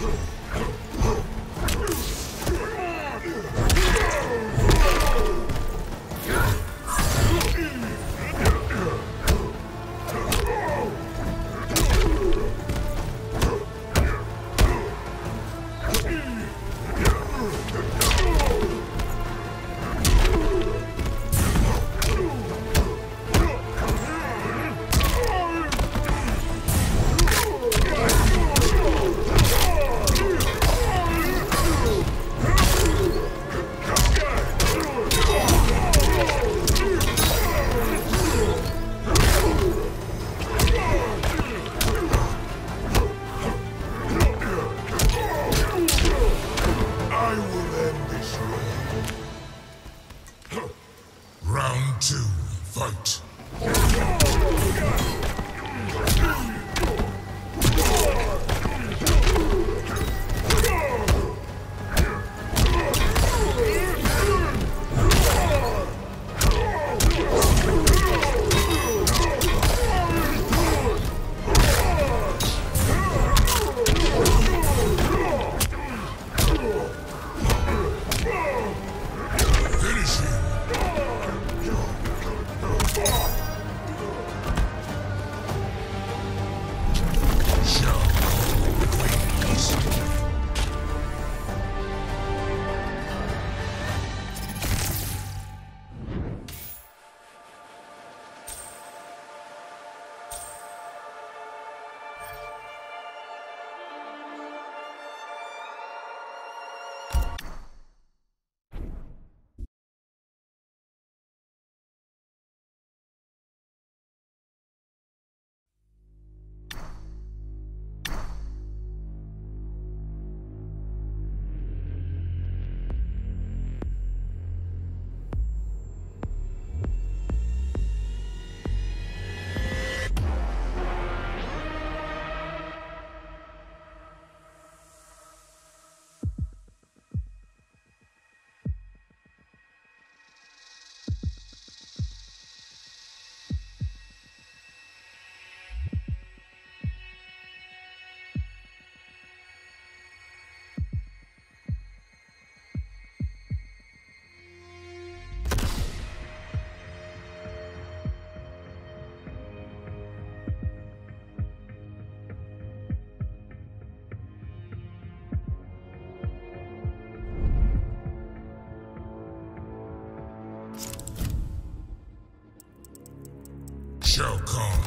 Let's go. Kahn,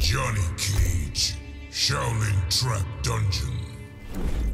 Johnny Cage, Shaolin Trap Dungeon.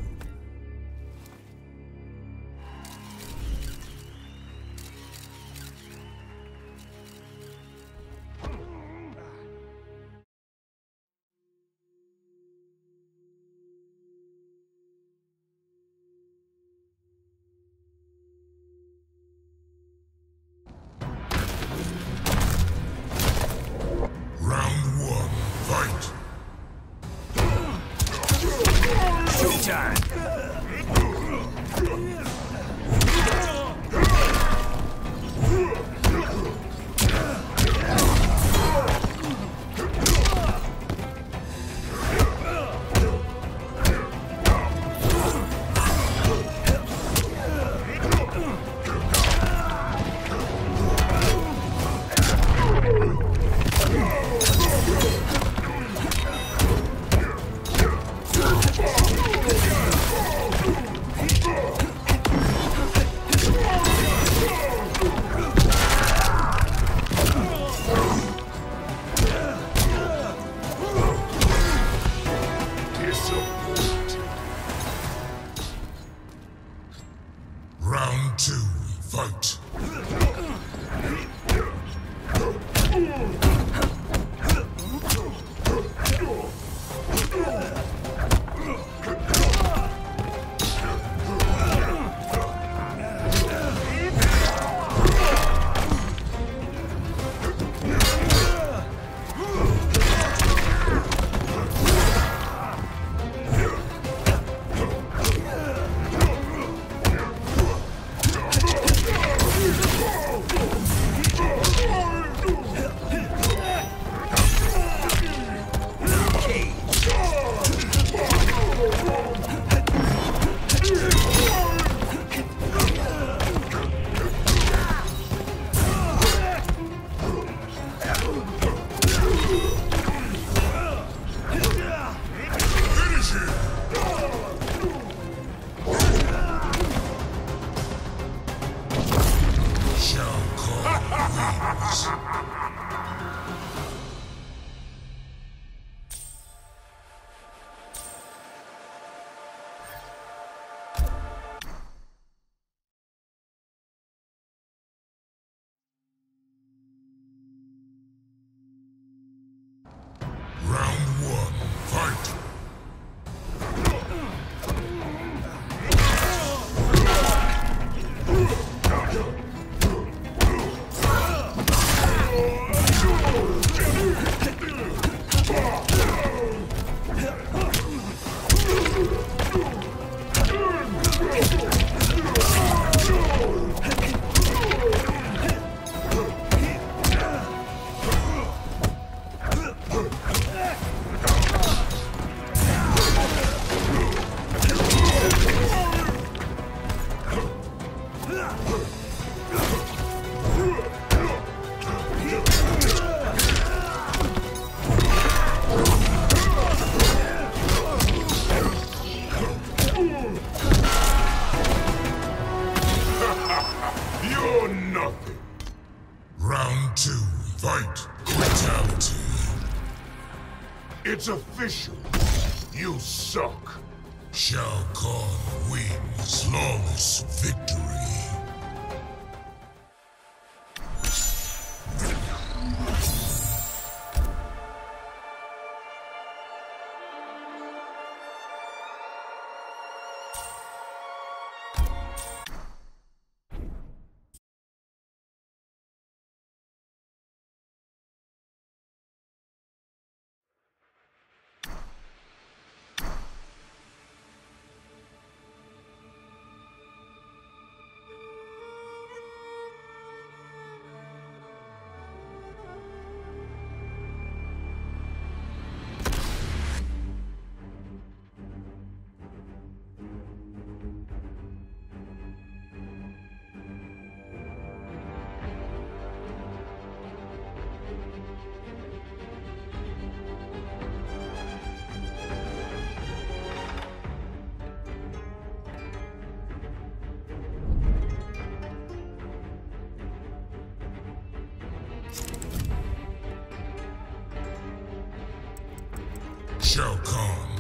Shao Kahn.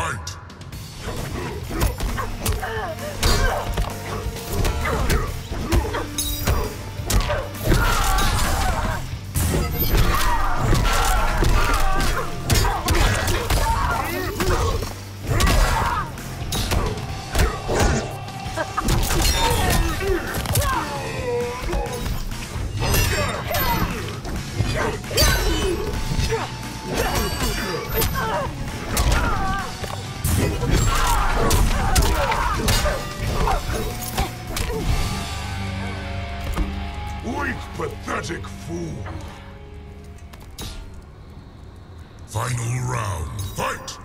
Fight! Weak, pathetic fool! Final round, fight!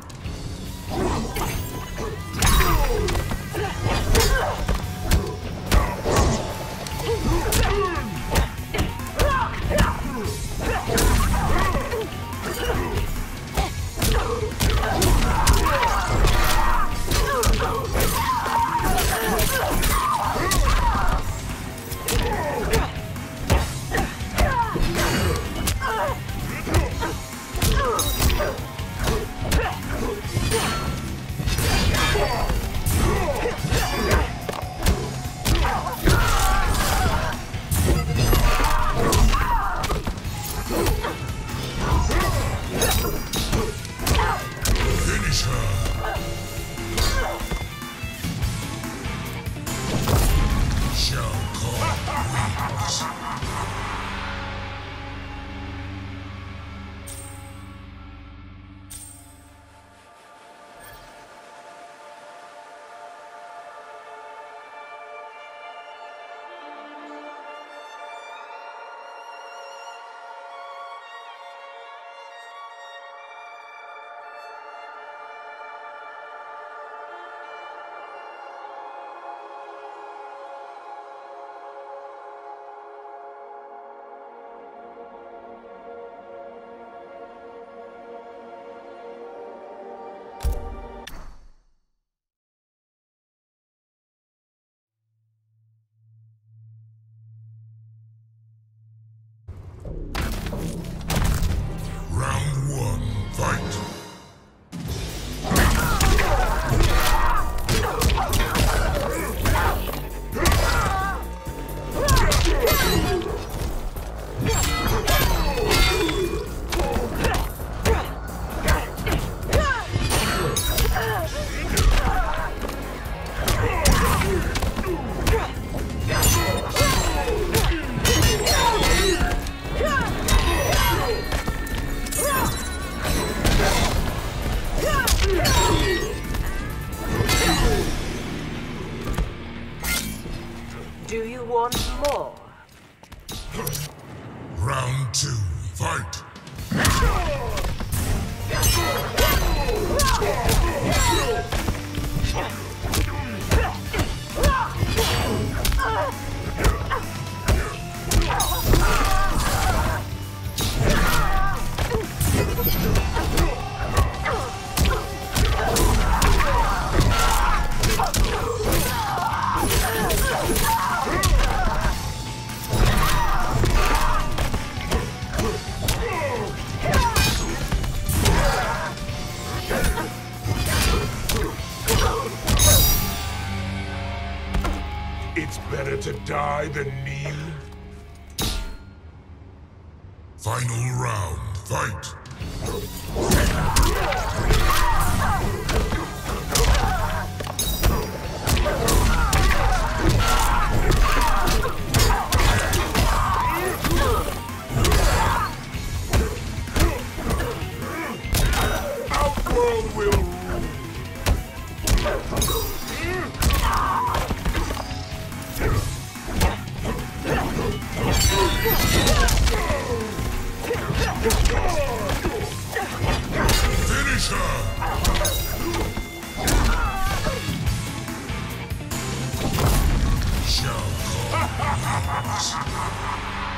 Die than kneel. Final round, fight! Outworld will rule. Finish her! Shall cause.